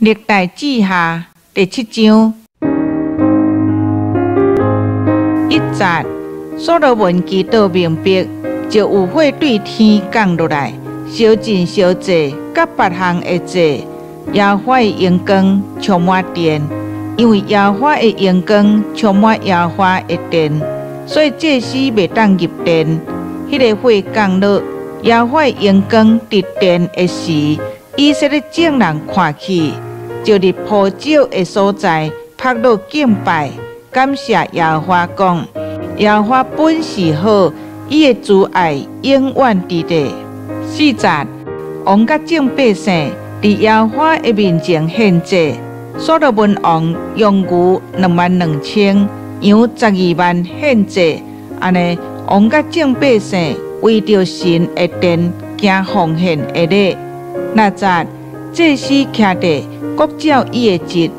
历代志下第七章一节，所罗门祈祷明白，就有火对天降落来，烧尽烧济，甲别项的济。耶和华的阳光充满电，因为耶和华的阳光充满耶和华的殿，所以祭司未当入殿。迄个火降落，耶和华的阳光伫电的时，以色列众人看去。就伫破旧的所在，拍落敬拜，感谢耶和华讲：耶和华本是好，伊的慈爱永远伫地。四节，王甲众百姓伫耶和华的面前献祭，所罗门王用牛两万两千，羊十二万献祭。安尼，王甲众百姓为着神的殿行奉献的礼。那节，祭司徛伫。国照伊的节，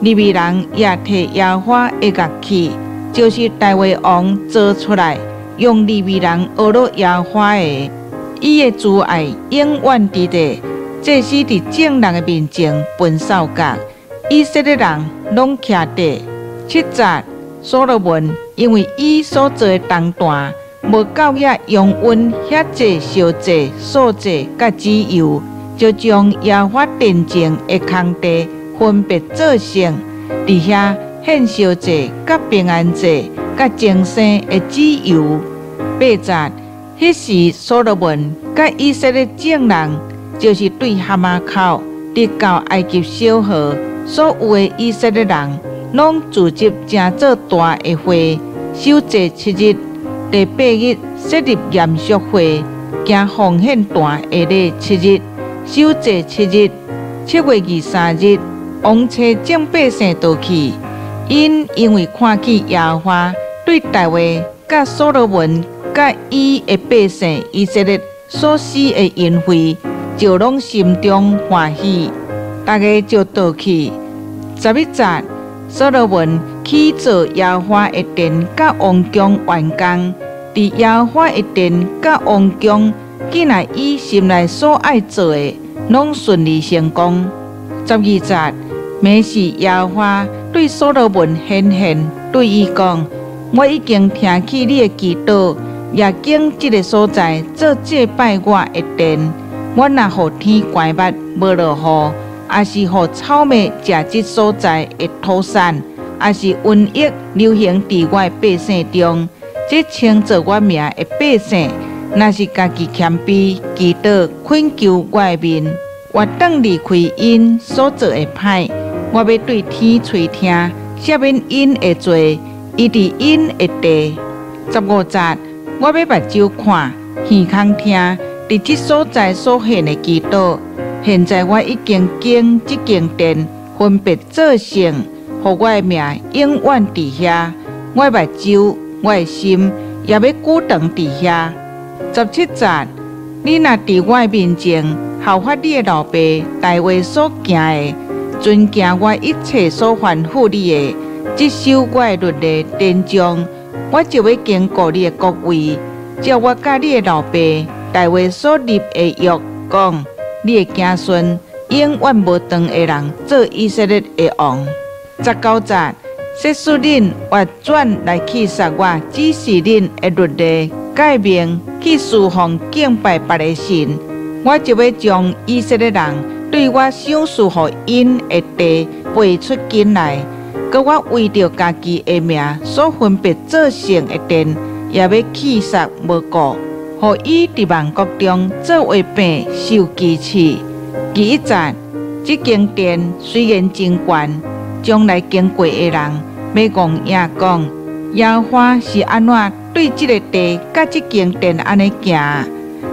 利未人也摕耶和华的乐器，就是大卫王做出来，用利未人学了耶和华的，伊的阻碍永远伫地。这是伫众人的面前分扫角，以色列人拢徛伫七节。所罗门因为伊所做的重担，无够也用温遐济烧济素济甲自由。就将耶和华殿前的空地分别做成，伫遐献烧祭、甲平安祭、甲精生的自由。八节，迄时所罗门甲以色列众人，就是对哈马口直到埃及小河，所有的以色列人，拢聚集正做大的会，守祭七日。第八日设立严肃会，行奉献大下礼七日。守节七日，七月二三日，王车将百姓夺去。因因为看起耶和华对大卫、甲所罗门、甲伊的百姓以色列所施的恩惠，就拢心中欢喜，大家就夺去。十一节，所罗门去做耶和华的殿，甲王宫完工。伫耶和华的殿，甲王宫。既然伊心内所爱做的，拢顺利成功。十二节，每是耶和华对所罗门显现，对伊讲：我已经听起你的祈祷，也经这个所在做祭拜我的殿。我若互天关闭无落雨，也是互草莓食这所在的土产，也是瘟疫流行伫我的百姓中，这称作我名的百姓。若是家己谦卑祈祷恳求外面，我等离开因所做的歹，我要对天垂听，赦免因的罪，伊伫因的地。十五节，我要目睭看，耳孔听，伫即所在所现的祈祷。现在我已经经即间殿分别做成，互我的命永远伫遐。我目睭，我的心也要固长伫遐。十七节，你若伫我面前效法你的老爸大卫所行的，遵行我一切所吩咐你的，即守我的律例典章，我就要坚固你的国位。照我甲你的老爸大卫所立的约，讲你的子孙永远无长的人做以色列的王。十九节，说书恁划转来去杀我，指示恁的律例。改名去侍奉敬拜别的神，我就要将以色列人对我赏赐互因的地背出经来，搁我为着家己的名所分别做成的殿，也要弃杀无顾，互伊伫万国中作为病受忌耻。第一站，这间殿虽然真悬，将来经过的人要讲也讲，野花是安怎？对这个地、甲这间殿安尼行，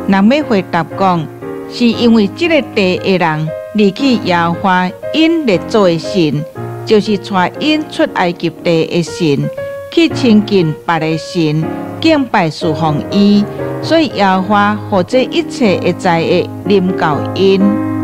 人要回答讲，是因为这个地的人离去耶和华因列祖的神，就是带因出埃及地的神，去亲近别个神，敬拜侍奉伊，所以耶和华或者一切的在的临到因。